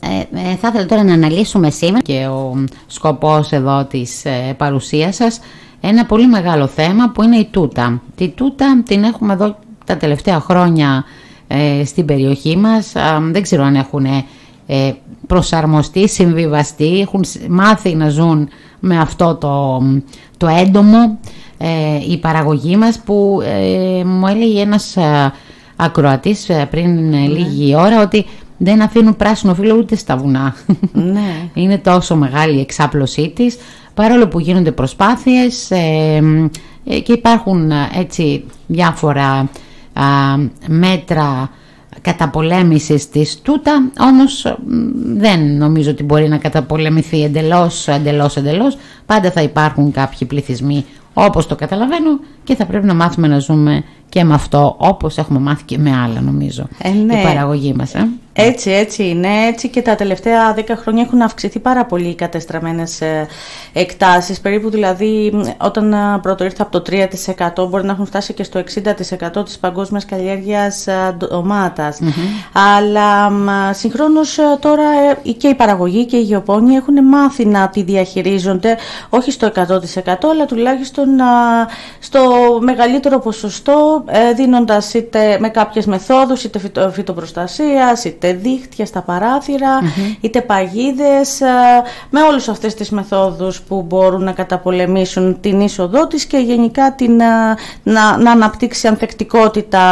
ε, ε, θα ήθελα τώρα να αναλύσουμε σήμερα και ο σκοπός εδώ της ε, παρουσίας σας ένα πολύ μεγάλο θέμα που είναι η τούτα. Τη τούτα την έχουμε εδώ τα τελευταία χρόνια ε, στην περιοχή μας. δεν ξέρω αν έχουν ε, προσαρμοστεί, συμβιβαστεί, έχουν μάθει να ζουν με αυτό το, το έντομο η παραγωγή μας που μου έλεγε ένας ακροατής πριν ναι. λίγη ώρα ότι δεν αφήνουν πράσινο φύλλο ούτε στα βουνά. Ναι. Είναι τόσο μεγάλη η εξάπλωσή της, παρόλο που γίνονται προσπάθειες ε, ε, και υπάρχουν ε, έτσι διάφορα μέτρα καταπολέμησης της τούτα, όμως δεν νομίζω ότι μπορεί να καταπολεμηθεί εντελώς, εντελώς, εντελώς. Πάντα θα υπάρχουν κάποιοι πληθυσμοί όπως το καταλαβαίνω και θα πρέπει να μάθουμε να ζούμε και με αυτό όπως έχουμε μάθει και με άλλα νομίζω ε, ναι. η παραγωγή μας. Ε. Έτσι, έτσι είναι. Έτσι και τα τελευταία 10 χρόνια έχουν αυξηθεί πάρα πολύ οι κατεστραμμένες ε, εκτάσεις. Περίπου δηλαδή όταν ε, πρώτο ήρθε από το 3% μπορεί να έχουν φτάσει και στο 60% της παγκόσμιας καλλιέργειας ε, ντομάτας. Αλλά συγχρόνως τώρα και η παραγωγή και οι γεωπόνοι έχουν μάθει να τη διαχειρίζονται όχι στο 100% αλλά τουλάχιστον στο μεγαλύτερο ποσοστό δίνοντας είτε με κάποιες μεθόδους είτε φυτοπροστασίας είτε είτε δίχτυα στα παραθυρα είτε παγίδες, ε, με όλες αυτές τις μεθόδους που μπορούν να καταπολεμήσουν την είσοδό της και γενικά την, ε, να, να αναπτύξει ανθεκτικότητα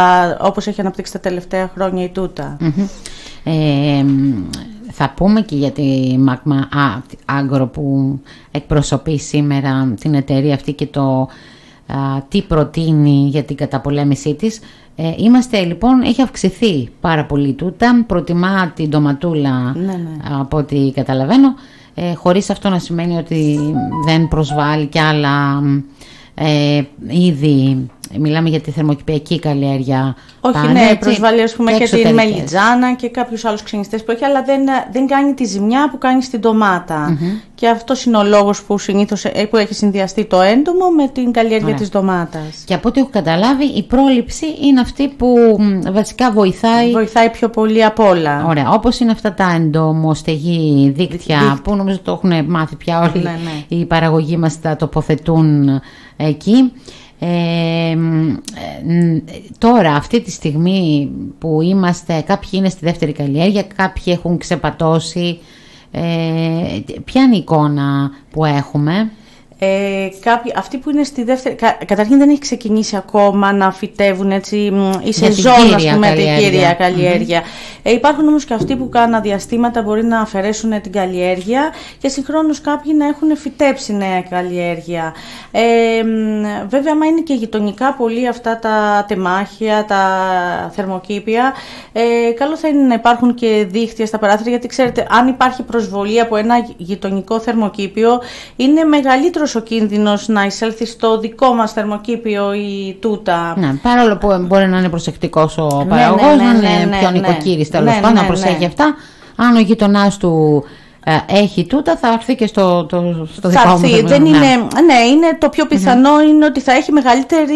όπως έχει αναπτύξει τα τελευταία χρόνια η τουτα ε, θα πούμε και για τη Magma Agro που εκπροσωπεί σήμερα την εταιρεία αυτή και το τι προτείνει για την καταπολέμησή της. Ε, είμαστε λοιπόν, έχει αυξηθεί πάρα πολύ τούτα, προτιμά την ντοματούλα ναι, ναι. από ό,τι καταλαβαίνω, ε, χωρίς αυτό να σημαίνει ότι δεν προσβάλλει και άλλα ε, είδη μιλάμε για τη θερμοκηπιακή καλλιέργεια. Όχι, πάνε, ναι, προσβάλλει ας πούμε και, και την μελιτζάνα και κάποιους άλλους ξενιστές που έχει, αλλά δεν, δεν κάνει τη ζημιά που κάνει στην ντοματα Και αυτός είναι ο λόγος που, συνήθως, ε, που έχει συνδυαστεί το έντομο με την καλλιέργεια της ντομάτας. Και από ό,τι έχω καταλάβει, η πρόληψη είναι αυτή που βασικά βοηθάει. Βοηθάει πιο πολύ απ' όλα. Ωραία. Όπως είναι αυτά τα εντομοστεγή δίκτυα που νομίζω το έχουν μάθει πια όλοι. Ναι, ναι. Οι παραγωγοί μας τα τοποθετούν εκεί. Ε, τώρα αυτή τη στιγμή που είμαστε κάποιοι είναι στη δεύτερη καλλιέργεια κάποιοι έχουν ξεπατώσει. Ε, ποια είναι η εικόνα που έχουμε; Ε, κάποιοι, αυτοί που είναι στη δεύτερη. Κα, καταρχήν δεν έχει ξεκινήσει ακόμα να φυτεύουν έτσι, η σεζόν, α πούμε, την κύρια καλλιέργεια. Ε, υπάρχουν όμως και αυτοί που κάνα διαστήματα μπορεί να αφαιρέσουν την καλλιέργεια και συγχρόνως κάποιοι να έχουν φυτέψει νέα καλλιέργεια. Ε, βέβαια, άμα είναι και γειτονικά πολύ αυτά τα τεμάχια, τα θερμοκήπια, ε, καλό θα είναι να υπάρχουν και δίχτυα στα παράθυρα, γιατί ξέρετε, αν υπάρχει προσβολή από ένα γειτονικό θερμοκήπιο, είναι μεγαλύτερος ο κίνδυνος να εισέλθει στο δικό μας θερμοκήπιο η τούτα. Ναι, παρόλο που μπορεί να είναι προσεκτικός ο ναι, παραγωγός, ναι, ναι, να είναι πιο νοικοκύρης τέλος πάντων, να προσέχει αυτά. Αν ο γειτονάς του ε, έχει τούτα θα έρθει και στο, το, στο δικό μου. Δεν είναι, ναι, είναι το πιο πιθανο είναι ότι θα έχει μεγαλύτερη,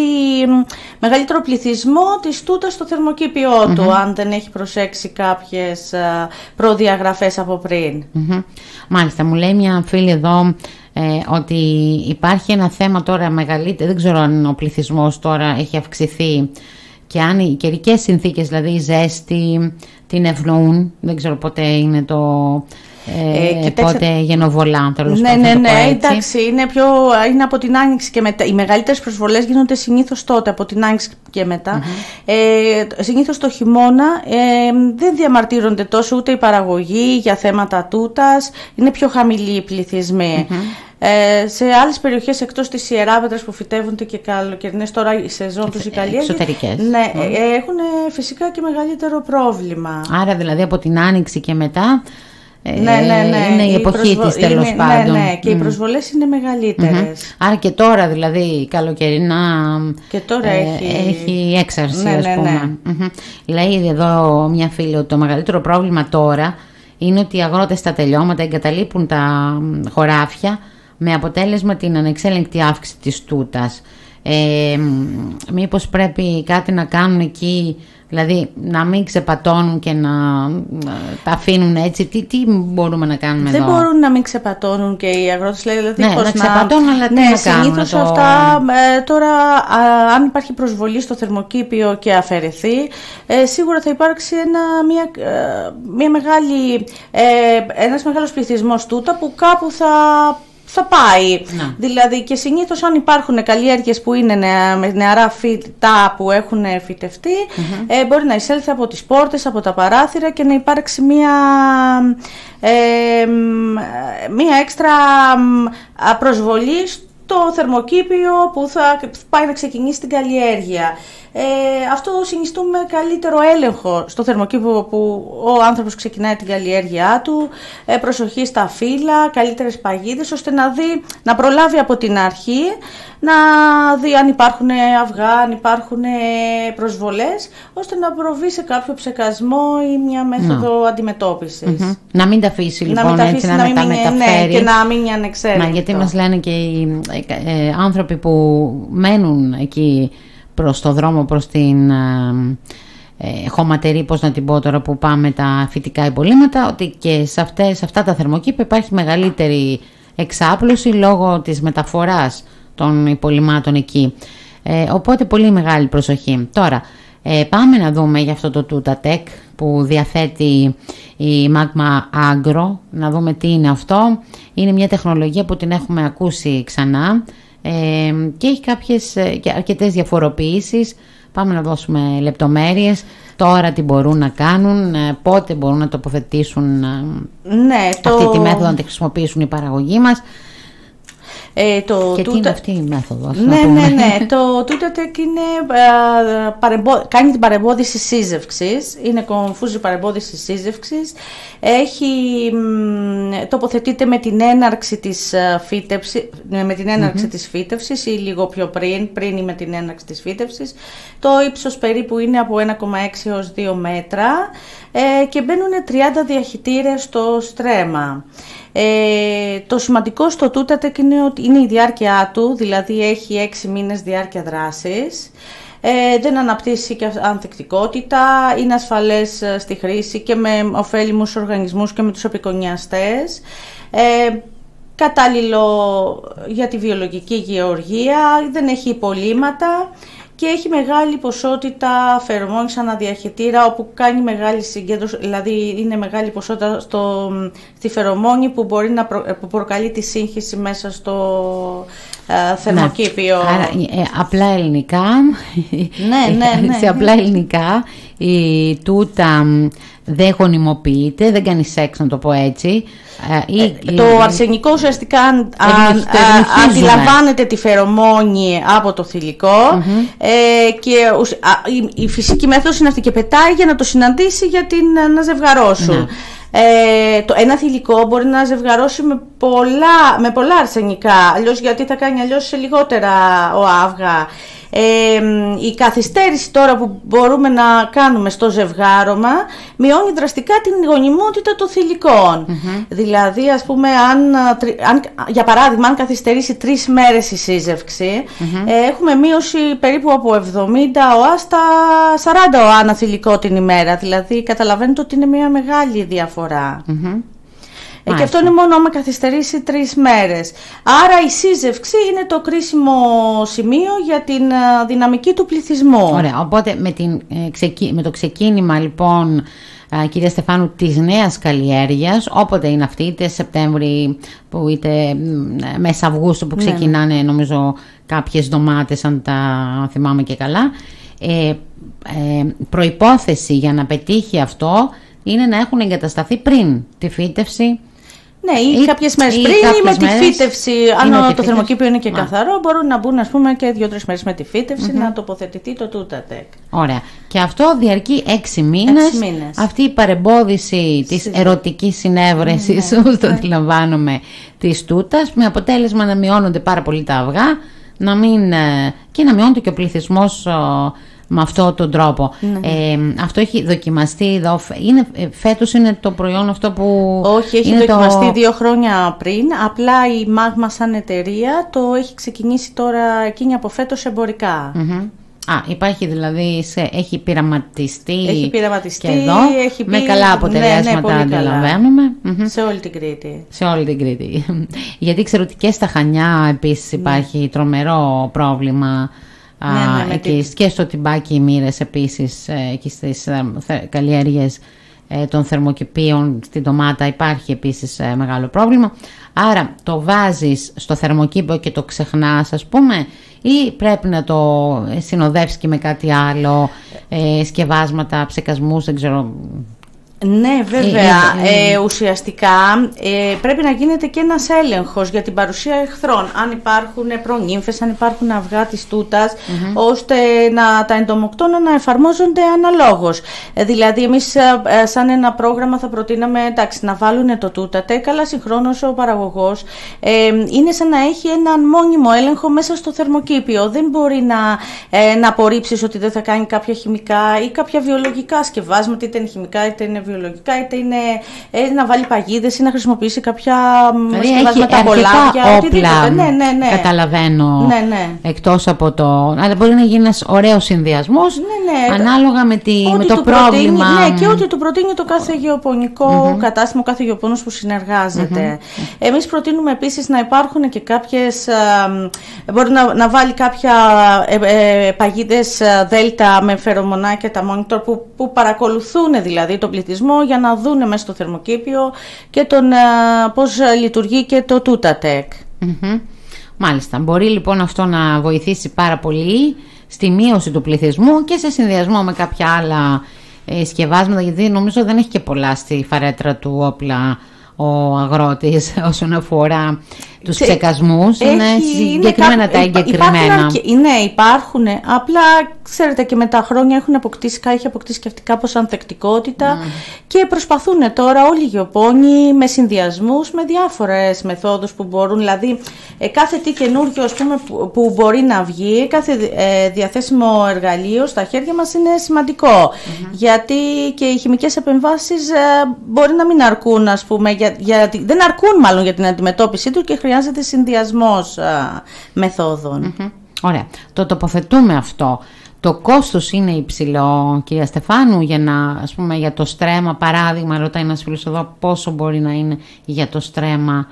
μεγαλύτερο πληθυσμό της τούτας στο θερμοκηπιο του αν δεν έχει προσέξει κάποιες ε, προδιαγραφές από πριν. Μάλιστα, μου λέει μια φίλη εδώ ε, ότι υπάρχει ένα θέμα τώρα μεγαλύτερο, δεν ξέρω αν ο πληθυσμός τώρα έχει αυξηθεί και αν οι καιρικές συνθήκες, δηλαδή η ζέστη, την ευνοούν, δεν ξέρω πότε είναι το... Ε, ε πότε γενοβολά, τέλος ναι, Ναι, ναι, εντάξει, είναι, πιο, είναι από την άνοιξη και μετά. Οι μεγαλύτερες προσβολές γίνονται συνήθως τότε, από την άνοιξη και μετά. Mm-hmm. Ε, συνήθως το χειμώνα ε, δεν διαμαρτύρονται τόσο ούτε η παραγωγή για θέματα τούτας. Είναι πιο χαμηλοί οι πληθυσμοί. Ε, σε άλλες περιοχές εκτός της Ιεράβετρα που φυτεύονται και καλοκαιρινές, τώρα η σεζόν τους οι Εξωτερικές. Ναι, mm. έχουν φυσικά και μεγαλύτερο πρόβλημα. Άρα δηλαδή από την άνοιξη και μετά. Ε, ναι, ναι, ναι. Είναι η, εποχή προσβο... της τέλος είναι, πάντων. Ναι, ναι, και mm. οι προσβολές είναι μεγαλύτερες. Άρα και τώρα δηλαδή καλοκαιρινά και τώρα ε, έχει... έχει έξαρση ναι, ας ναι, πούμε. Ναι. Λέει εδώ μια φίλη ότι το μεγαλύτερο πρόβλημα τώρα είναι ότι οι αγρότες στα τελειώματα εγκαταλείπουν τα χωράφια με αποτέλεσμα την ανεξέλεγκτη αύξηση της τούτας. Ε, μήπως πρέπει κάτι να κάνουν εκεί Δηλαδή να μην ξεπατώνουν και να τα αφήνουν έτσι. Τι, τι μπορούμε να κάνουμε Δεν εδώ; Δεν μπορούν να μην ξεπατώνουν και οι αγρότες. Δηλαδή, ναι, να ξεπατώνουν, αλλά τι ναι, να κάνουν. Συνήθως το... αυτά, ε, τώρα αν υπάρχει προσβολή στο θερμοκήπιο και αφαιρεθεί, ε, σίγουρα θα υπάρξει ένα, μια, ε, μια μεγάλη, ε, ένας μεγάλος πληθυσμός τούτα που κάπου θα θα πάει. Να. Δηλαδή και συνήθως αν υπάρχουν καλλιέργειες που είναι με νεαρά φυτά που έχουν φυτευτεί, ε, μπορεί να εισέλθει από τις πόρτες, από τα παράθυρα και να υπάρξει μία, ε, μία έξτρα προσβολή στο θερμοκήπιο που θα πάει να ξεκινήσει την καλλιέργεια. Ε, αυτό συνιστούμε καλύτερο έλεγχο στο θερμοκήπιο που ο άνθρωπος ξεκινάει την καλλιέργειά του, ε, προσοχή στα φύλλα, καλύτερες παγίδες, ώστε να δει, να προλάβει από την αρχή, να δει αν υπάρχουν αυγά, αν υπάρχουν προσβολές, ώστε να προβεί σε κάποιο ψεκασμό ή μια μέθοδο να. αντιμετωπισης Να μην τα αφήσει λοιπόν να μην έτσι, να, να, μην τα ναι, μεταφέρεις. και να μείνει ανεξέλεγκτο. Να, γιατί μας λένε και οι ε, άνθρωποι που μένουν εκεί προς το δρόμο, προς την ε, ε, χωματερή, πώς να την πω τώρα που πάμε τα φυτικά υπολείμματα, ότι και σε, αυτές, σε αυτά τα θερμοκήπια υπάρχει μεγαλύτερη εξάπλωση λόγω της μεταφοράς των υπολείμματων εκεί. Ε, οπότε πολύ μεγάλη προσοχή. Τώρα, ε, πάμε να δούμε για αυτό το Tutatec που διαθέτει η Magma Agro, να δούμε τι είναι αυτό. Είναι μια τεχνολογία που την έχουμε ακούσει ξανά ε, και έχει κάποιες και αρκετές διαφοροποιήσεις. Πάμε να δώσουμε λεπτομέρειες. Τώρα τι μπορούν να κάνουν, πότε μπορούν να τοποθετήσουν ναι, αυτή τη μέθοδο να τη χρησιμοποιήσουν η παραγωγή μας. Ε, το και τούτα... τι είναι αυτή η μέθοδος. Ναι, ναι, ναι. το τούτατεκ είναι, ε, παρεμπο... κάνει την παρεμπόδιση σύζευξης. Είναι κομφούζη παρεμπόδιση σύζευξης. Έχει, τοποθετείται με την έναρξη της φύτευσης, με την έναρξη mm-hmm. της φύτευσης ή λίγο πιο πριν, πριν ή με την έναρξη της φύτευσης. Το ύψος περίπου είναι από 1,6 έως 2 μέτρα ε, και μπαίνουν 30 διαχυτήρες στο στρέμα. Ε, το σημαντικό στο Τούτατεκ είναι ότι είναι η διάρκεια του, δηλαδή έχει 6 μήνες διάρκεια δράσης. Ε, δεν αναπτύσσει και ανθεκτικότητα, είναι ασφαλές στη χρήση και με ωφέλιμους οργανισμούς και με τους επικονιαστές. Ε, κατάλληλο για τη βιολογική γεωργία, δεν έχει υπολείμματα και έχει μεγάλη ποσότητα φερομόνης αναδιαχετήρα όπου κάνει μεγάλη συγκέντρωση, δηλαδή είναι μεγάλη ποσότητα στο, στη φερομόνη που μπορεί να που προκαλεί τη σύγχυση μέσα στο ε, θερμοκήπιο. Ναι. Άρα, ε, απλά ελληνικά, ναι, ναι, ναι, σε απλά ελληνικά η τούτα δεν γονιμοποιείται, δεν κάνει σεξ να το πω έτσι. Ε, το αρσενικό ουσιαστικά αν, αντιλαμβάνεται τη φερομόνη από το θηλυκό ε, και η, η, φυσική μέθοδος είναι αυτή και πετάει για να το συναντήσει για την, να ζευγαρώσουν. Ναι. Ε, το ένα θηλυκό μπορεί να ζευγαρώσει με πολλά, με πολλά αρσενικά, αλλιώς γιατί θα κάνει αλλιώς σε λιγότερα ο αύγα. Ε, η καθυστέρηση τώρα που μπορούμε να κάνουμε στο ζευγάρωμα μειώνει δραστικά την γονιμότητα των θηλυκών. Δηλαδή, ας πούμε, αν, αν, για παράδειγμα, αν καθυστερήσει τρεις μέρες η σύζευξη, ε, έχουμε μείωση περίπου από 70 οά στα 40 οά αναθηλυκό την ημέρα. Δηλαδή, καταλαβαίνετε ότι είναι μια μεγάλη διαφορά. Ε, και αυτό είναι μόνο άμα καθυστερήσει τρεις μέρες. Άρα η σύζευξη είναι το κρίσιμο σημείο για την δυναμική του πληθυσμού. Ωραία, οπότε με, την, ε, με το ξεκίνημα λοιπόν κυρία Στεφάνου της νέας καλλιέργειας όποτε είναι αυτή είτε Σεπτέμβρη που είτε μέσα Αυγούστου που ναι, ναι. ξεκινάνε ναι. νομίζω κάποιες ντομάτες αν τα θυμάμαι και καλά ε, ε, προϋπόθεση για να πετύχει αυτό είναι να έχουν εγκατασταθεί πριν τη φύτευση ναι, ή, ή κάποιες μέρες πριν ή με τη φύτευση. Αν το θερμοκήπιο είναι και καθαρό, μπορούν να μπουν ας πούμε, και δύο-τρεις μέρες με τη φυτευση να τοποθετηθεί το τούτατεκ. Ωραία. Και αυτό διαρκεί έξι μήνες. Αυτή η παρεμπόδιση της ερωτικής συνέβρεσης, ναι, όπως το ναι. αντιλαμβάνομαι, της τούτας, με αποτέλεσμα να μειώνονται πάρα πολύ τα αυγά να μην, ε, και να μειώνεται και ο πληθυσμός με αυτόν τον τρόπο. Ναι. Ε, αυτό έχει δοκιμαστεί εδώ. Είναι, ε, φέτος είναι το προϊόν αυτό που... Όχι, έχει είναι δοκιμαστεί το... δύο χρόνια πριν. Απλά η Magma σαν εταιρεία το έχει ξεκινήσει τώρα εκείνη από φέτος εμπορικά. Μμμ. Α, υπάρχει δηλαδή, σε, έχει πειραματιστεί, Έχει πειραματιστεί, και εδώ, έχει με μπει- καλά ναι, ναι, αποτελέσματα πολύ καλά. αντιλαμβάνομαι. Μμμ. Σε όλη την Κρήτη. Σε όλη την Κρήτη. Γιατί ξέρω ότι και στα Χανιά επίσης υπάρχει τρομερό πρόβλημα α, Ναι, ναι, με εκεί, την- και στο Τιμπάκι οι Μοίρες επίσης ε, εκεί στις ε, θε- καλλιέργειες ε, των θερμοκηπίων στην ντομάτα υπάρχει επίσης ε, μεγάλο πρόβλημα. Άρα το βάζεις στο θερμοκήπιο και το ξεχνάς ας πούμε ή πρέπει να το ε, συνοδεύσεις και με κάτι άλλο, ε, σκευάσματα, ψεκασμούς, δεν ξέρω. Ναι, βέβαια. Ε, ε, Ε, ουσιαστικά ε, πρέπει να γίνεται και ένας έλεγχος για την παρουσία εχθρών. Αν υπάρχουν προνύμφες, αν υπάρχουν αυγά της τουτας ώστε να, τα εντομοκτώνα να εφαρμόζονται αναλόγως. Ε, δηλαδή, εμείς ε, ε, σαν ένα πρόγραμμα θα προτείναμε εντάξει, να βάλουν το τούτατε, καλά συγχρόνως ο παραγωγός ε, είναι σαν να έχει έναν μόνιμο έλεγχο μέσα στο θερμοκήπιο. Δεν μπορεί να, ε, να απορρίψεις ότι δεν θα κάνει κάποια χημικά ή κάποια βιολογικά σκευάσματα, είτε είναι χημικά είτε είναι βιολογικά, είτε είναι ε, να βάλει παγίδες ή να χρησιμοποιήσει κάποια μ, Δηλαδή έχει σκευάσματα από αρκετά λάδια, οτιδήποτε. όπλα, Ναι, ναι, ναι. καταλαβαίνω, Ναι, ναι. εκτός από το... Αλλά μπορεί να γίνει ένας ωραίος συνδυασμός, Ναι, ναι. ανάλογα με, τη, με Ό,τι το του πρόβλημα. Προτείνει, ναι, και ό,τι του προτείνει το κάθε γεωπονικό κατάστημα, ο κάθε γεωπόνος που συνεργαζεται Εμείς προτείνουμε επίσης να υπάρχουν και κάποιες, α, μ, μπορεί να, να βάλει κάποια ε, ε, παγίδες α, δέλτα με φερομονάκια, τα monitor που, που παρακολουθούν δηλαδή τον πληθυσμό για να δούνε μέσα στο θερμοκήπιο και τον, α, πώς α, λειτουργεί και το Tutatec. Μμμ. Μάλιστα. Μπορεί λοιπόν αυτό να βοηθήσει πάρα πολύ στη μείωση του πληθυσμού και σε συνδυασμό με κάποια άλλα ε, σκευάσματα, γιατί νομίζω δεν έχει και πολλά στη φαρέτρα του όπλα ο αγρότης όσον αφορά τους Τε- ψεκασμούς. είναι Έχει- συγκεκριμένα κά- τα υπά- εγκεκριμένα. υπάρχουν αρκε- ναι, υπάρχουν. Απλά ξέρετε και με τα χρόνια έχουν αποκτήσει, έχει αποκτήσει και αυτή κάπως ανθεκτικότητα Ναι. και προσπαθούν τώρα όλοι οι γεωπόνοι με συνδυασμούς, με διάφορες μεθόδους που μπορούν. Δηλαδή ε, κάθε τι καινούργιο ας πούμε, που, που μπορεί να βγει, κάθε ε, διαθέσιμο εργαλείο στα χέρια μας είναι σημαντικό. Γιατί και οι χημικές επεμβάσεις ε, μπορεί να μην αρκούν, ας πούμε, για, για, τη- δεν αρκούν μάλλον για την αντιμετώπιση του και χρειάζεται συνδυασμός α, μεθόδων. Μμμ. Ωραία. Το τοποθετούμε αυτό. Το κόστος είναι υψηλό, κυρία Στεφάνου, για να, ας πούμε, για το στρέμα, παράδειγμα, ρωτάει ένας φίλος εδώ, πόσο μπορεί να είναι για το στρέμα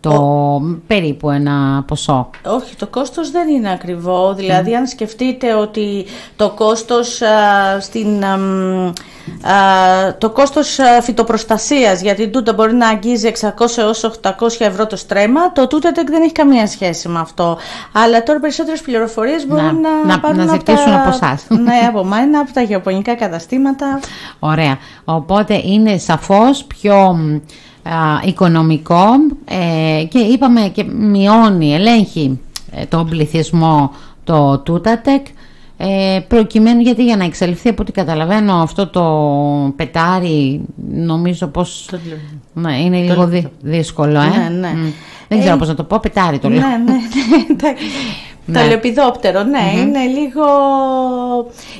το περίπου ένα ποσό. Όχι, το κόστος δεν είναι ακριβό. Δηλαδή, αν σκεφτείτε ότι το κόστος α, στην... αμ, α, το κόστος α, φυτοπροστασίας για την τούτα μπορεί να αγγίζει 600 έως 800 ευρώ το στρέμμα, το τούτατεκ δεν έχει καμία σχέση με αυτό. Αλλά τώρα περισσότερες πληροφορίες μπορούν Να- να, να- πάρουν να από ζητήσουν τα, από εσάς. Ναι, από μένα, από τα γεωπονικά καταστήματα. Ωραία. Οπότε είναι σαφώς πιο μ, α, οικονομικό ε, και είπαμε και μειώνει, ελέγχει ε, τον πληθυσμό το τούτατεκ ε, προκειμένου γιατί για να εξελιχθεί από ό,τι καταλαβαίνω αυτό το πετάρι νομίζω πως ναι, είναι λίγο δυ- δύσκολο ε. Ναι, ναι. Μ. δεν ξέρω πώς να το πω πετάρι το λέω Ναι, ναι, ναι. εντάξει. Ναι. Το λεπιδόπτερο, ναι, είναι λίγο.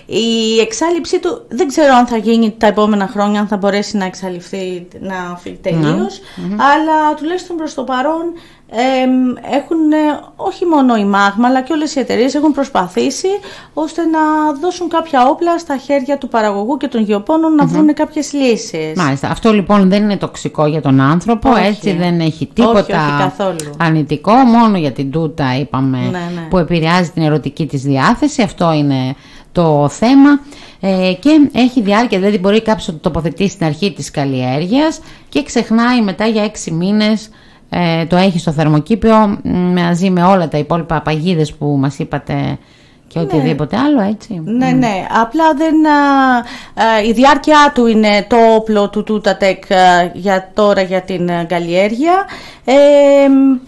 Η εξάλληψή του δεν ξέρω αν θα γίνει τα επόμενα χρόνια, αν θα μπορέσει να εξαλειφθεί, να φύγει τελείως, αλλά τουλάχιστον προς το παρόν εμ, έχουν ε, όχι μόνο η Μάγμα αλλά και όλες οι εταιρείες έχουν προσπαθήσει ώστε να δώσουν κάποια όπλα στα χέρια του παραγωγού και των γεωπόνων να βρουν κάποιες λύσεις. Μάλιστα. Αυτό λοιπόν δεν είναι τοξικό για τον άνθρωπο, Όχι. έτσι δεν έχει τίποτα Όχι, όχι, καθόλου. αρνητικό, μόνο για την τούτα είπαμε Ναι, ναι. που επηρεάζει την ερωτική της διάθεση, αυτό είναι το θέμα ε, και έχει διάρκεια, δηλαδή μπορεί κάποιος να το τοποθετήσει στην αρχή της καλλιέργειας και ξεχνάει μετά για έξι μήνες ε, το έχει στο θερμοκήπιο μ, μαζί με όλα τα υπόλοιπα παγίδες που μας είπατε και οτιδήποτε άλλο έτσι. Ναι, ναι. Απλά δεν. α, α, η διάρκεια του είναι το όπλο του Τούτατεκ για τώρα για την α, καλλιέργεια. Ε,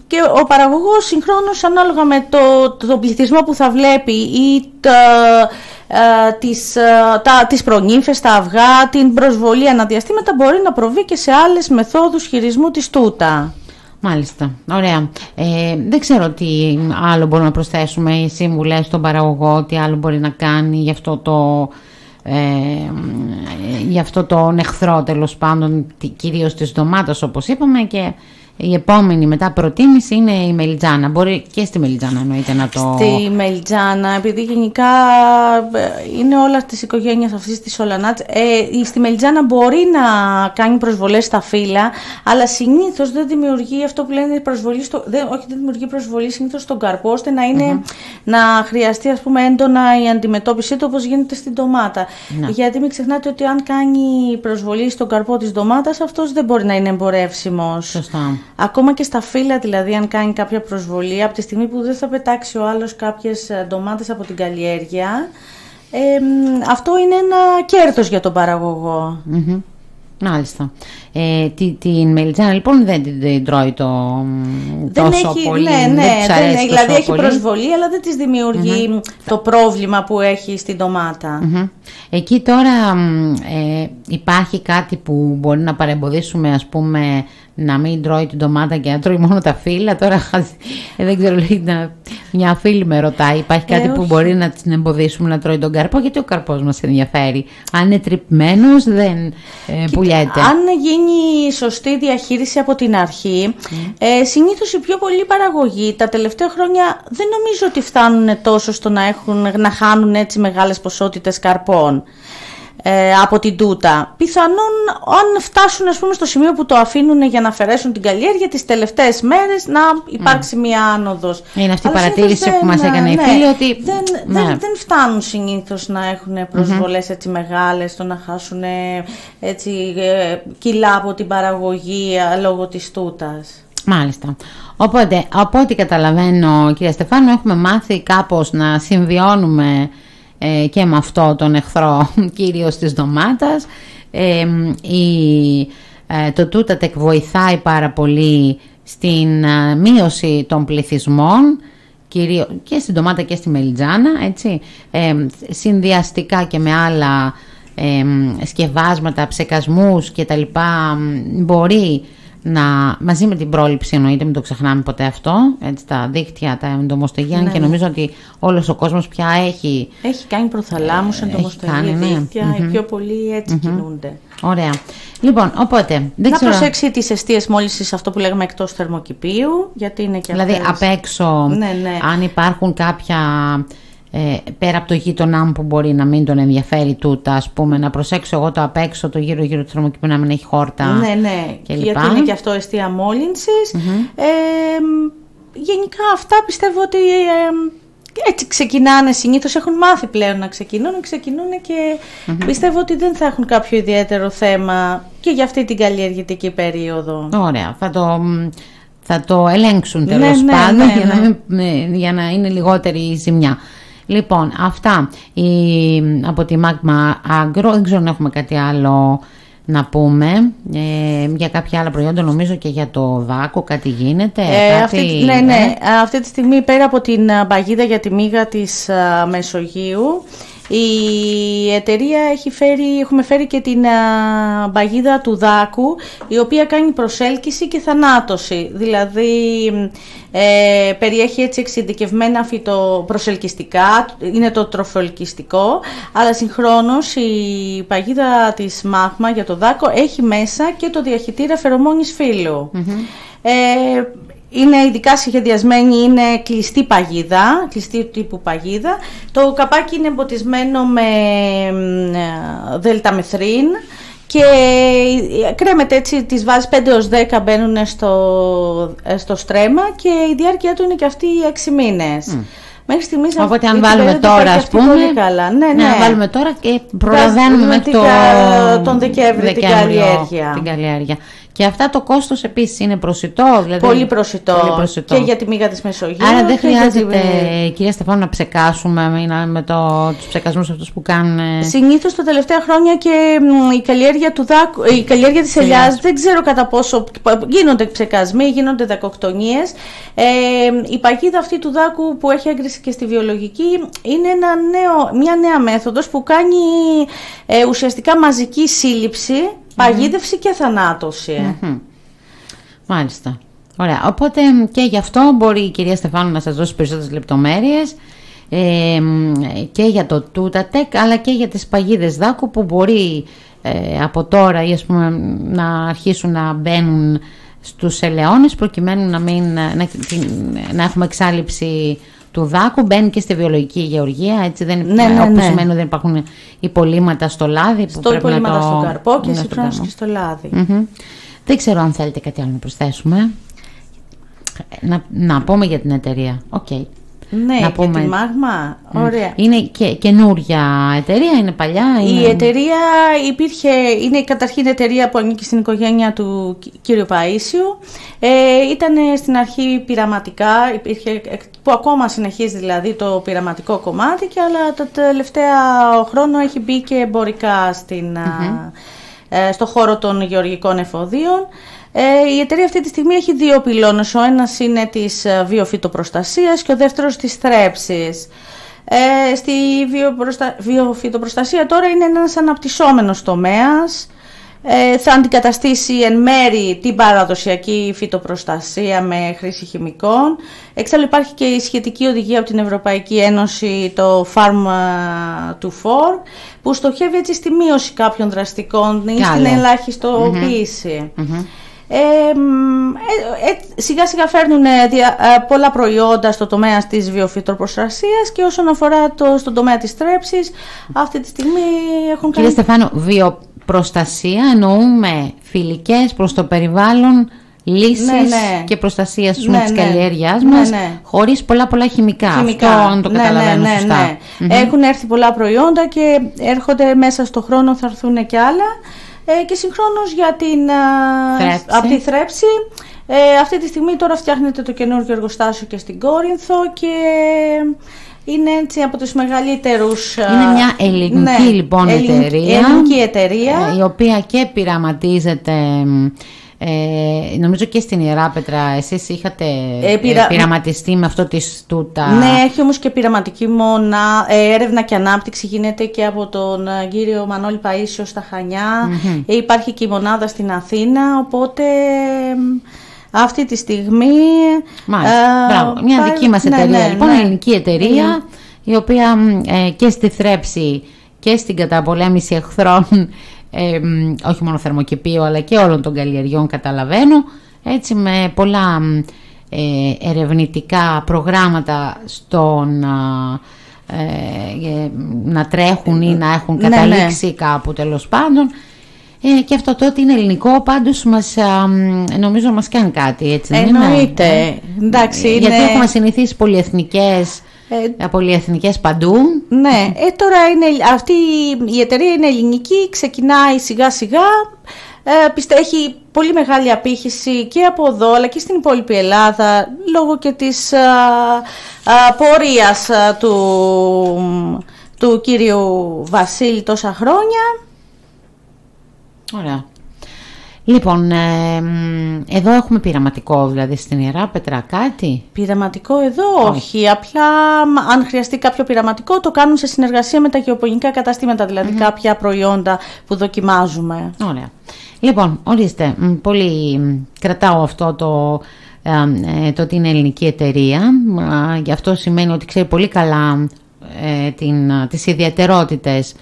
και ο παραγωγός συγχρόνως ανάλογα με το, τον πληθυσμό που θα βλέπει ή τα, α, τις, α, τα, τις προνύμφες, τα αυγά, την προσβολή αναδιαστήματα μπορεί να προβεί και σε άλλες μεθόδους χειρισμού της τούτα. Μάλιστα. Ωραία. Ε, δεν ξέρω τι άλλο μπορούμε να προσθέσουμε οι σύμβουλες στον παραγωγό, τι άλλο μπορεί να κάνει γι' αυτό το, ε, γι αυτό το εχθρό τέλος πάντων, κυρίως της ντομάτας όπως είπαμε και η επόμενη μετά προτίμηση είναι η μελιτζάνα. Μπορεί και στη μελιτζάνα εννοείται να το... Στη μελιτζάνα, επειδή γενικά ε, είναι όλα τη οικογένεια αυτής της Σολανάτ. Ε, στη μελιτζάνα μπορεί να κάνει προσβολές στα φύλλα, αλλά συνήθως δεν δημιουργεί αυτό που λένε προσβολή. Στο, δεν, όχι, δεν δημιουργεί προσβολή συνήθως στον καρπό, ώστε να, ειναι να χρειαστεί ας πούμε, έντονα η αντιμετώπιση του όπως γίνεται στην ντομάτα. Ναι. Γιατί μην ξεχνάτε ότι αν κάνει προσβολή στον καρπό της ντομάτας, αυτός δεν μπορεί να είναι εμπορεύσιμος. Σωστά. Ακόμα και στα φύλλα δηλαδή αν κάνει κάποια προσβολή από τη στιγμή που δεν θα πετάξει ο άλλος κάποιες ε, ντομάτες από την καλλιέργεια ε, αυτό είναι ένα κέρδος για τον παραγωγό. Μάλιστα. Ε, την, την μελιτζάνα λοιπόν δεν την τρώει το δεν τόσο έχει, πολύ. Ναι, ναι, δεν έχει, δηλαδή έχει προσβολή αλλά δεν της δημιουργει το πρόβλημα που έχει στην ντοματα Εκεί τώρα ε, υπάρχει κάτι που μπορεί να παρεμποδίσουμε ας πούμε να μην τρώει την ντομάτα και να τρώει μόνο τα φύλλα. Τώρα ε, δεν ξέρω, λέει, μια φίλη με ρωτάει, υπάρχει κάτι ε, που μπορεί να την εμποδίσουμε να τρώει τον καρπό, γιατί ο καρπός μας ενδιαφέρει; Αν είναι τρυπημένος δεν ε, πουλιέται. Αν γίνει σωστή διαχείριση από την αρχή, mm. ε, συνήθως οι πιο πολλοί παραγωγοί τα τελευταία χρόνια δεν νομίζω ότι φτάνουν τόσο στο να, έχουν, να χάνουν έτσι μεγάλες ποσότητες καρπών ε, από την τούτα. Πιθανόν αν φτάσουν ας πούμε, στο σημείο που το αφήνουν για να αφαιρέσουν την καλλιέργεια τις τελευταίες μέρες να υπάρξει μια άνοδος. Είναι αυτή η παρατήρηση που μας έκανε η ναι, φίλη ότι... Δεν, ναι. δεν, δεν φτάνουν συνήθως να έχουν προσβολές έτσι μεγάλες, το να χάσουν έτσι, ε, κιλά από την παραγωγή ε, λόγω της τούτας. Μάλιστα. Οπότε, από ό,τι καταλαβαίνω κυρία Στεφάνου, έχουμε μάθει κάπως να συμβιώνουμε ε, και με αυτό τον εχθρό κυρίως της ντομάτας. Ε, η, ε, το τούτατεκ βοηθάει πάρα πολύ στην μείωση των πληθυσμών κυρίως και στην ντομάτα και στη μελιτζάνα, έτσι, συνδυαστικά και με άλλα σκευάσματα, ψεκασμούς και τα λοιπά μπορεί να, μαζί με την πρόληψη εννοείται, μην το ξεχνάμε ποτέ αυτό, έτσι, τα δίκτυα, τα εντομοστεγεία ναι, και ναι. νομίζω ότι όλος ο κόσμος πια έχει... Έχει κάνει προθαλάμους ε, εντομοστεγεία, ναι. δίκτυα, οι πιο πολλοί έτσι κινούνται. Ωραία. Λοιπόν, οπότε. Δεν να ξέρω... προσέξει τις αιστείες μόλις αυτό που λέγαμε εκτός θερμοκηπίου, γιατί είναι και Δηλαδή, αυτές... απ' έξω, ναι, ναι. αν υπάρχουν κάποια ε, πέρα από το γείτονά μου που μπορεί να μην τον ενδιαφέρει τούτα, ας πούμε, να προσέξω εγώ το απ' έξω, το γύρω-γύρω του θερμοκηπίου να μην έχει χόρτα. Ναι, ναι, και γιατί είναι και αυτό αιστεία Ε, γενικά αυτά πιστεύω ότι ε, έτσι ξεκινάνε συνήθως, έχουν μάθει πλέον να ξεκινούν, ξεκινούν και πιστεύω ότι δεν θα έχουν κάποιο ιδιαίτερο θέμα και για αυτή την καλλιεργητική περίοδο. Ωραία, θα το, θα το ελέγξουν τέλος ναι, ναι, πάντων ναι, για, να, ναι. για να είναι λιγότερη η ζημιά. Λοιπόν, αυτά η, από τη Magma Agro. Δεν ξέρω αν έχουμε κάτι άλλο να πούμε ε, για κάποια άλλα προϊόντα νομίζω και για το δάκο κάτι γίνεται ε, αυτή, ναι, ναι. Ε; αυτή τη στιγμή πέρα από την παγίδα για τη μίγα της Μεσογείου η εταιρεία έχει φέρει, έχουμε φέρει και την παγίδα του δάκου η οποία κάνει προσέλκυση και θανάτωση. Δηλαδή ε, περιέχει έτσι εξειδικευμένα φυτοπροσελκυστικά, είναι το τροφοελκυστικό, αλλά συγχρόνως η παγίδα της μάχμα για το δάκο έχει μέσα και το διαχειτήρα φερομόνης Ε, είναι ειδικά σχεδιασμένη, είναι κλειστή παγίδα, κλειστή τύπου παγίδα. Το καπάκι είναι εμποτισμένο με ε, δελταμεθρίν και κρέμεται έτσι, τις βάζεις 5 έως 10 μπαίνουν στο, ε, στο στρέμμα και η διάρκεια του είναι και αυτή 6 μήνες. Μέχρι στιγμής Οπότε, αν βάλουμε τώρα, ας πούμε. Πολύ καλά. Ναι, ναι. ναι. βάλουμε τώρα και προλαβαίνουμε μέχρι το... τον Δεκέμβρη την καλλιέργεια. Την καλλιέργεια. Και αυτά το κόστος επίσης είναι προσιτό. Δηλαδή, πολύ, προσιτό. πολύ προσιτό. Και για τη μίγα της Μεσογείου. Άρα δεν χρειάζεται, κυρία Στεφάνου, να ψεκάσουμε με, με το, τους ψεκασμούς αυτούς που κάνουν. Συνήθως τα τελευταία χρόνια και η καλλιέργεια, του δάκου, η καλλιέργεια της ελιάς δεν ξέρω κατά πόσο γίνονται ψεκασμοί, γίνονται δακοκτονίες. Ε, η παγίδα αυτή του δάκου που έχει έγκριση και στη βιολογική είναι ένα νέο, μια νέα μέθοδος που κάνει ε, ουσιαστικά μαζική σύλληψη παγίδευση και θανάτωση. Μάλιστα. Ωραία, οπότε και γι' αυτό μπορεί η κυρία Στεφάνου να σας δώσει περισσότερες λεπτομέρειες ε, και για το τούτατεκ αλλά και για τις παγίδες δάκου που μπορεί ε, από τώρα ή ας πούμε, να αρχίσουν να μπαίνουν στους ελαιώνες προκειμένου να, μην, να, να έχουμε εξάλληψη του δάκου, μπαίνει και στη βιολογική γεωργία, έτσι δεν ναι, ναι, όπως ναι. σημαίνει ότι δεν υπάρχουν υπολείμματα στο λάδι. Που Στο πρέπει να υπολείμματα το... στον καρπό και να το συγχρόνως κάνουμε. και στο λάδι. Μμμ. Δεν ξέρω αν θέλετε κάτι άλλο να προσθέσουμε. Να, να πούμε για την εταιρεία. Οκ. Ναι, Να για πούμε- τη Magma. Ωραία. Είναι και καινούρια εταιρεία, είναι παλιά. Είναι... Η εταιρεία υπήρχε, είναι καταρχήν εταιρεία που ανήκει στην οικογένεια του κ- κύριου Παΐσιου. Ε, ήταν στην αρχή πειραματικά, υπήρχε, που ακόμα συνεχίζει δηλαδή το πειραματικό κομμάτι, και, αλλά τα τελευταία χρόνο έχει μπει και εμπορικά στην, α, ε, στο χώρο των γεωργικών εφοδίων. Ε, η εταιρεία αυτή τη στιγμή έχει δύο πυλώνες. Ο ένας είναι της ε, βιοφυτοπροστασίας και ο δεύτερος της θρέψης. Ε, στη βιοπροστα... βιοφυτοπροστασία τώρα είναι ένας αναπτυσσόμενος τομέας. Ε, θα αντικαταστήσει εν μέρη την παραδοσιακή φυτοπροστασία με χρήση χημικών. Εξάλλου υπάρχει και η σχετική οδηγία από την Ευρωπαϊκή Ένωση, το Farm to Fork, που στοχεύει έτσι στη μείωση κάποιων δραστικών ή στην Καλό. ελαχιστοποίηση. Μμμ. Ε, μ, ε, ε, σιγά σιγά φέρνουν ε, δια- ε, πολλά προϊόντα στο τομέα της βιοφυτοπροστασίας και όσον αφορά το, στον τομέα της θρέψης αυτή τη στιγμή έχουν Κύριε κάνει Στεφάνου, βιοπροστασία εννοούμε φιλικές προς το περιβάλλον λύσεις Ναι, ναι. και προστασία ας Ναι, πούμε, της ναι. καλλιέργειάς Ναι, μας ναι. χωρίς πολλά πολλά χημικά. χημικά. Αυτό αν το Ναι, καταλαβαίνω ναι, ναι, σωστά. ναι. Μμμ. Έχουν έρθει πολλά προϊόντα και έρχονται μέσα στο χρόνο θα έρθουν και άλλα ε, και συγχρόνως για την, α, Θρέψη. από τη θρέψη ε, αυτή τη στιγμή τώρα φτιάχνεται το καινούργιο εργοστάσιο και στην Κόρινθο και είναι έτσι από τους μεγαλύτερους... α, Είναι μια ελληνική λοιπόν ελληνική- εταιρεία, Ελληνική εταιρεία. ε, η οποία και πειραματίζεται μ, ε, νομίζω και στην Ιερά Πέτρα εσείς είχατε Ε, ε, πειρα- πειραματιστεί με αυτό της τούτα; Ναι, έχει όμως και πειραματική μονά, ε, έρευνα και ανάπτυξη γίνεται και από τον ε, κύριο Μανώλη Παΐσιο στα χανια Ε, υπάρχει και η μονάδα στην Αθήνα, οπότε ε, αυτή τη στιγμή... Μάλιστα. ε, Μπράβο. Μια πάει- δική μας ναι, εταιρεία ναι, λοιπόν, ναι. ελληνική εταιρεία η οποία μ, ε, και στη θρέψη και στην καταπολέμηση εχθρών ε, μ, όχι μόνο θερμοκηπίου αλλά και όλων των καλλιεργιών καταλαβαίνω έτσι με πολλά μ, ε, ερευνητικά προγράμματα στο να, ε, ε, να τρέχουν ή να έχουν Ναι, ναι. καταλήξει κάπου τέλος πάντων ε, και αυτό το ότι είναι ελληνικό πάντως μας, α, μ, νομίζω μας κάνει κάτι έτσι δεν είναι; Εννοείται. Εντάξει, Ε, Γιατί είναι- έχουμε συνηθίσει πολυεθνικές, Ε, ε, πολυεθνικές παντού. Ναι, ε, τώρα είναι, αυτή η εταιρεία είναι ελληνική, ξεκινάει σιγά σιγά, ε, πιστε, έχει πολύ μεγάλη απήχηση και από εδώ αλλά και στην υπόλοιπη Ελλάδα λόγω και της α, α, πορείας α, του, του κύριου Βασίλη τόσα χρόνια. Ωραία. Λοιπόν, ε, μ, εδώ έχουμε πειραματικό δηλαδή στην Ιερά Πέτρα κάτι; Πειραματικό εδώ; Όχι, απλά μ, αν χρειαστεί κάποιο πειραματικό το κάνουν σε συνεργασία με τα γεωπονικά καταστήματα, δηλαδή κάποια προϊόντα που δοκιμάζουμε. Ωραία. Λοιπόν, ορίστε, μ, πολύ μ, κρατάω αυτό το, ε, ε, το ότι είναι ελληνική εταιρεία. Α, Γι' αυτό σημαίνει ότι ξέρει πολύ καλά ε, την, α, τις ιδιαιτερότητες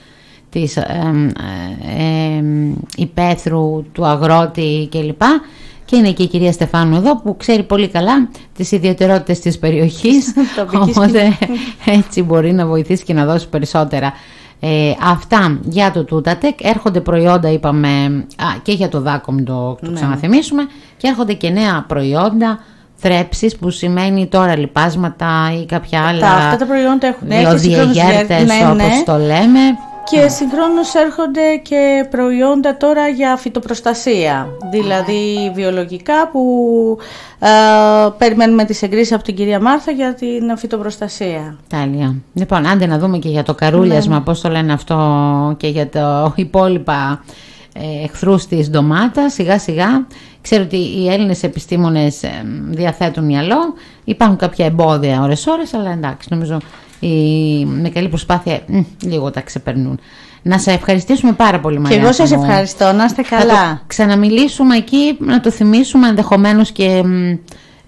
της ε, ε, ε, υπαίθρου, του αγρότη κλπ. Και είναι και η κυρία Στεφάνου εδώ που ξέρει πολύ καλά τις ιδιαιτερότητες της περιοχής Τοπικής οπότε έτσι μπορεί να βοηθήσει και να δώσει περισσότερα. Ε, αυτά για το Τούτατεκ. Έρχονται προϊόντα, είπαμε, α, και για το δάκο, μην το, το Ναι. ξαναθυμίσουμε. Και έρχονται και νέα προϊόντα, θρέψεις, που σημαίνει τώρα λιπάσματα ή κάποια άλλα Τα, αυτά τα προϊόντα έχουν έρθει συγχρόνως διαγέρτες, ναι, ναι. όπως το λέμε. Και συγχρόνως έρχονται και προϊόντα τώρα για φυτοπροστασία, δηλαδή βιολογικά που ε, περιμένουμε τις εγκρίσεις από την κυρία Μάρθα για την φυτοπροστασία. Τέλεια. Λοιπόν, άντε να δούμε και για το καρούλιασμα, Ναι. πώς το λένε αυτό και για το υπόλοιπα ε, εχθρούς της ντομάτας, σιγά σιγά. Ξέρω ότι οι Έλληνες επιστήμονες ε, διαθέτουν μυαλό, υπάρχουν κάποια εμπόδια ώρες ώρες, αλλά εντάξει, νομίζω η, με καλή προσπάθεια μ, λίγο τα ξεπερνούν. να σε ευχαριστήσουμε πάρα πολύ Μαρία. Και εγώ σας ευχαριστώ, να είστε καλά. Θα το ξαναμιλήσουμε εκεί, να το θυμίσουμε ενδεχομένως και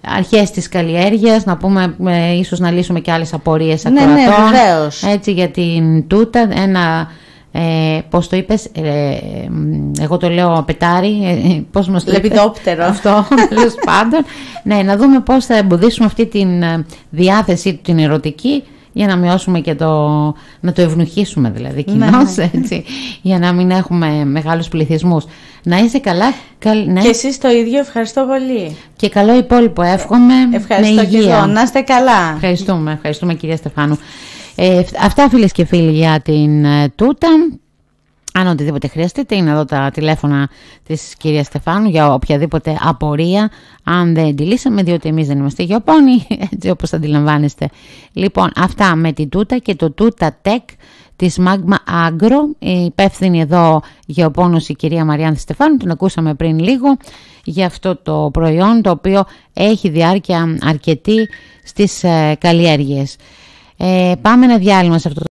αρχές της καλλιέργειας, να πούμε ε, ίσως να λύσουμε και άλλες απορίες ακροατών. Ναι, ναι, βεβαίως. Έτσι για την τούτα, ένα... Ε, πώς το είπες, ε, εγώ το λέω πετάρι, ε, πώς μας το Λεπιδόπτερο. Αυτό, τέλος πάντων. Ναι, να δούμε πώς θα εμποδίσουμε αυτή την ε, διάθεση την ερωτική για να μειώσουμε και το, να το ευνοχήσουμε δηλαδή κοινώς, ναι, ναι. έτσι, για να μην έχουμε μεγάλους πληθυσμούς. Να είσαι καλά. Καλ, ναι. Και εσείς το ίδιο, ευχαριστώ πολύ. Και καλό υπόλοιπο, εύχομαι Ευχαριστώ με υγεία. και εγώ, να είστε καλά. Ευχαριστούμε, ευχαριστούμε κυρία Στεφάνου. Ε, αυτά φίλες και φίλοι για την ε, τούτα. Αν οτιδήποτε χρειαστείτε είναι εδώ τα τηλέφωνα της κυρίας Στεφάνου για οποιαδήποτε απορία αν δεν τη λύσαμε διότι εμείς δεν είμαστε γεωπόνοι έτσι όπως αντιλαμβάνεστε. Λοιπόν αυτά με την τούτα και το τούτα tech της Magma Agro η υπεύθυνη εδώ γεωπόνος η κυρία Μαριάνθη Στεφάνου την ακούσαμε πριν λίγο για αυτό το προϊόν το οποίο έχει διάρκεια αρκετή στις ε, καλλιέργειες. Ε, πάμε να διάλειμμα σε αυτό το